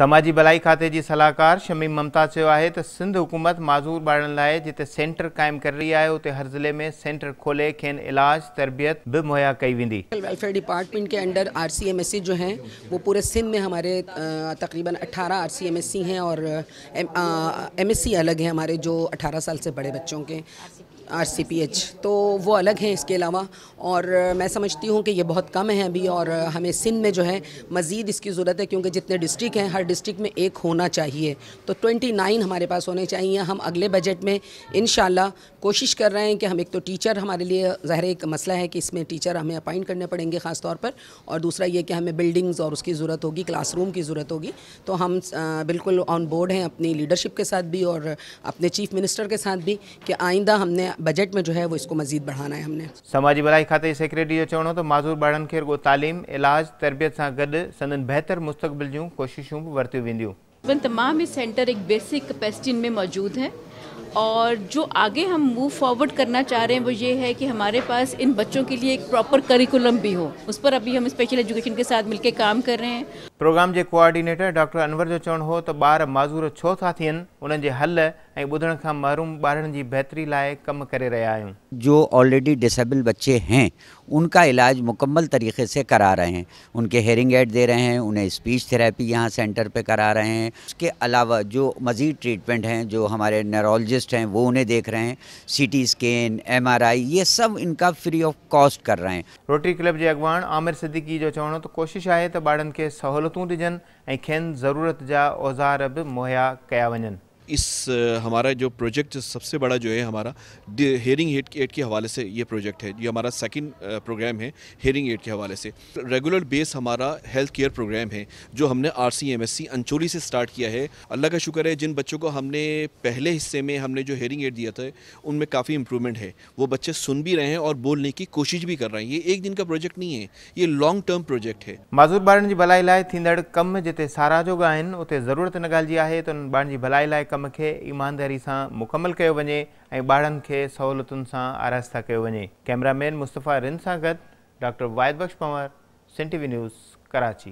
समाजी भलाई खाते जी सलाहकार शमीम ममता चयो आहे सिंध हुकूमत माज़ूर ॿारनि लाइ जिते सेंटर क़ाइमु करे रही आहे, उते हर ज़िले में सेंटर खोले खेनि इलाज, तरबियत बि मुहैया कई वेंदी। वेलफेयर डिपार्टमेंट के under R C M S C जो हैं, वो पूरे सिंध में हमारे तकरीबन 18 R C M S C हैं और एम एस सी अलग हैं हमारे जो 18 साल से बड़े बच्चों के। आर सी पी एच तो वो अलग हैं इसके अलावा। और मैं समझती हूँ कि ये बहुत कम है अभी, और हमें सिंध में जो है मज़ीद इसकी ज़रूरत है, क्योंकि जितने डिस्ट्रिक्ट हैं, हर डिस्ट्रिक्ट में एक होना चाहिए। तो 29 हमारे पास होने चाहिए। हम अगले बजट में इन कोशिश कर रहे हैं कि हम एक तो टीचर हमारे लिए, ज़ाहिर एक मसला है कि इसमें टीचर हमें अपॉइंट करने पड़ेंगे ख़ास तौर पर, और दूसरा ये कि हमें बिल्डिंग्स और उसकी ज़रूरत होगी, क्लासरूम की ज़रूरत होगी। तो हम बिल्कुल ऑन बोर्ड हैं अपनी लीडरशिप के साथ भी, और अपने चीफ मिनिस्टर के साथ भी, कि आइंदा हमने बजट में जो है वो इसको मज़ीद बढ़ाना है हमने। समाजी भलाई खाते सेक्रेटरी जो चवणो त माज़ूर ॿारनि खे रुगो तालीम इलाज तरबियत सां गॾु संदन बहितर मुस्तक़बिल जूं कोशिशूं बि वरतियूं वेंदियूं। तमाम ही सेंटर एक बेसिक कैपेसिटी में मौजूद हैं। और जो आगे हम मूव फॉरवर्ड करना चाह रहे हैं वो ये है कि हमारे पास इन बच्चों के लिए एक प्रॉपर करिकुलम भी हो। उस पर अभी हम स्पेशल एजुकेशन के साथ मिलकर काम कर रहे हैं। प्रोग्राम के कोऑर्डिनेटर डॉक्टर अनवर जो चवणु हो त ॿार माज़ूर छो था थियनि उन्हनि जे हल ऐं ॿुधण खां महरूम ॿारनि जी बहितरी लाइ कमु करे रहिया आहियूं। जो ऑलरेडी डिसेबल बच्चे हैं उनका इलाज मुकम्मल तरीके से करा रहे हैं। उनके हेयरिंग एड दे रहे हैं उन्हें स्पीच थेरेपी यहाँ सेंटर पे करा रहे हैं। उसके अलावा जो मज़ीद ट्रीटमेंट हैं जो हमारे नेरोलॉजिस्ट हैं, वो उन्हें देख रहे हैं सीटी स्कैन एमआरआई ये सब इनका फ्री ऑफ़ कॉस्ट कर रहे हैं। रोटरी क्लब के अगवान आमिर सिद्दीकी जो चवणो तो कोशिश है तो ॿारनि खे सहूलियतूं ॾिजनि ऐं ज़रूरत जा औज़ार बि मुहैया कया वञनि। इस हमारा जो प्रोजेक्ट सबसे बड़ा जो है हमारा हेयरिंग एड एड के हवाले से ये प्रोजेक्ट है, ये हमारा सेकंड प्रोग्राम है हेयरिंग एड के हवाले से। रेगुलर बेस हमारा हेल्थ केयर प्रोग्राम है, जो हमने R C M S C Ancholi से स्टार्ट किया है। अल्लाह का शुक्र है, जिन बच्चों को हमने पहले हिस्से में हमने जो हेयरिंग एड दिया था, उनमें काफ़ी इंप्रूवमेंट है। वो बच्चे सुन भी रहे हैं और बोलने की कोशिश भी कर रहे हैं। ये एक दिन का प्रोजेक्ट नहीं है, ये लॉन्ग टर्म प्रोजेक्ट है। माज़ूर जी भलाई लाइ थींदड़ कम जिते सारा जोगा आहिनि उते ज़रूरत न जी आहे, त जी भलाई लाइ कम खे ईमानदारी से मुकमल किया वञे ऐं ॿारनि खे सहूलियतुनि सां आरास्ता कयो कैमरामैन मुस्तफ़ा रिन सां गॾु doctor Wahid Bakhsh Panwar, Sindh TV news Karachi.